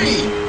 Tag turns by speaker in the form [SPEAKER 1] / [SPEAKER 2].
[SPEAKER 1] free.